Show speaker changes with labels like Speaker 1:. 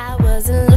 Speaker 1: I wasn't